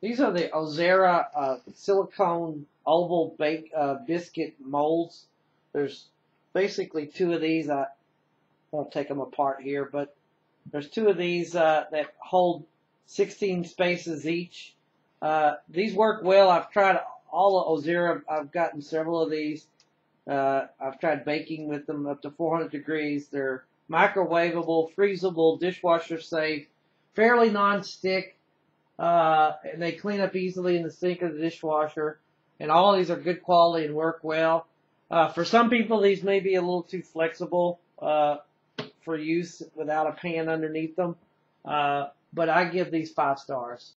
These are the Ozera uh, silicone oval bake uh, biscuit molds. There's basically two of these. I won't take them apart here, but there's two of these uh, that hold 16 spaces each. Uh, these work well. I've tried all of Ozera. I've gotten several of these. Uh, I've tried baking with them up to 400 degrees. They're microwavable, freezable, dishwasher safe, fairly non-stick uh, and they clean up easily in the sink of the dishwasher. And all these are good quality and work well. Uh, for some people, these may be a little too flexible uh, for use without a pan underneath them. Uh, but I give these five stars.